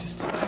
Just